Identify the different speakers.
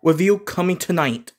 Speaker 1: With you coming tonight.